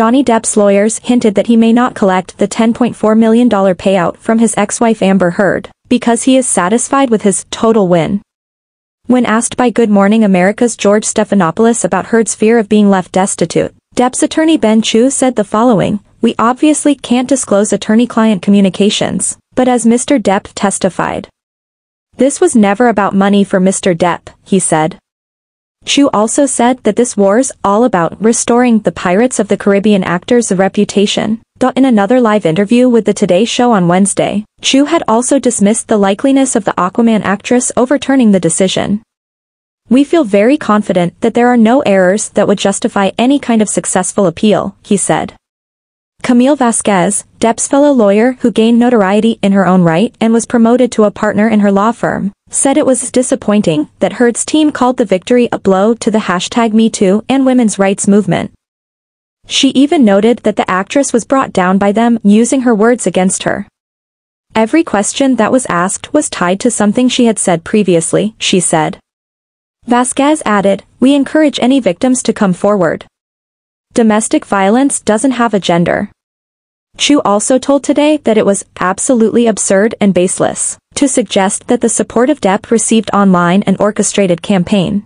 Johnny Depp's lawyers hinted that he may not collect the $10.4 million payout from his ex-wife Amber Heard, because he is satisfied with his total win. When asked by Good Morning America's George Stephanopoulos about Heard's fear of being left destitute, Depp's attorney Ben Chew said the following, We obviously can't disclose attorney-client communications, but as Mr. Depp testified. This was never about money for Mr. Depp, he said. Chew also said that this war's all about restoring the Pirates of the Caribbean actors' reputation. In another live interview with the Today Show on Wednesday, Chew had also dismissed the likeliness of the Aquaman actress overturning the decision. We feel very confident that there are no errors that would justify any kind of successful appeal, he said. Camille Vasquez, Depp's fellow lawyer who gained notoriety in her own right and was promoted to a partner in her law firm, said it was disappointing that Heard's team called the victory a blow to the hashtag MeToo and women's rights movement. She even noted that the actress was brought down by them using her words against her. Every question that was asked was tied to something she had said previously, she said. Vasquez added, we encourage any victims to come forward. Domestic violence doesn't have a gender. Chew also told Today that it was absolutely absurd and baseless to suggest that the support of Depp received online an orchestrated campaign.